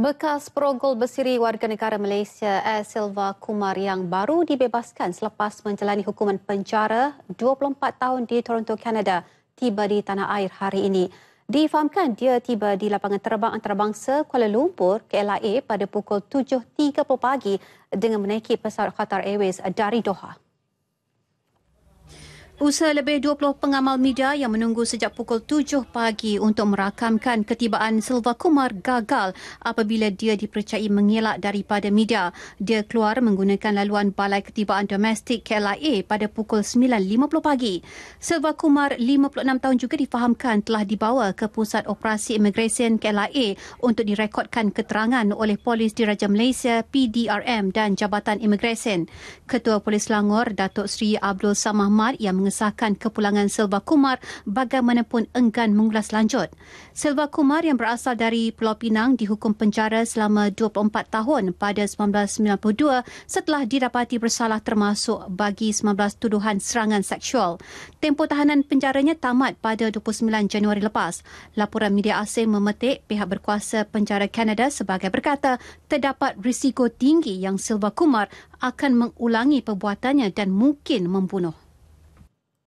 Bekas perogol bersiri warga negara Malaysia Air Silva Kumar yang baru dibebaskan selepas menjalani hukuman penjara 24 tahun di Toronto, Canada tiba di tanah air hari ini. Difahamkan dia tiba di lapangan terbang antarabangsa Kuala Lumpur KLIA pada pukul 7.30 pagi dengan menaiki pesawat Qatar Airways dari Doha. Usaha lebih 20 pengamal media yang menunggu sejak pukul 7 pagi untuk merakamkan ketibaan Silva Kumar gagal apabila dia dipercayai mengelak daripada media. Dia keluar menggunakan laluan Balai Ketibaan Domestik KLIA pada pukul 9.50 pagi. Silva Kumar, 56 tahun juga difahamkan telah dibawa ke Pusat Operasi Imigresen KLIA untuk direkodkan keterangan oleh Polis Diraja Malaysia PDRM dan Jabatan Imigresen. Ketua Polis Langor, Datuk Seri Abdul Samahmad yang mengesahkan kepulangan Silva Kumar bagaimanapun enggan mengulas lanjut. Silva Kumar yang berasal dari Pulau Pinang dihukum penjara selama 24 tahun pada 1992 setelah didapati bersalah termasuk bagi 19 tuduhan serangan seksual. Tempoh tahanan penjaranya tamat pada 29 Januari lepas. Laporan media asing memetik pihak berkuasa penjara Kanada sebagai berkata terdapat risiko tinggi yang Silva Kumar akan mengulangi perbuatannya dan mungkin membunuh.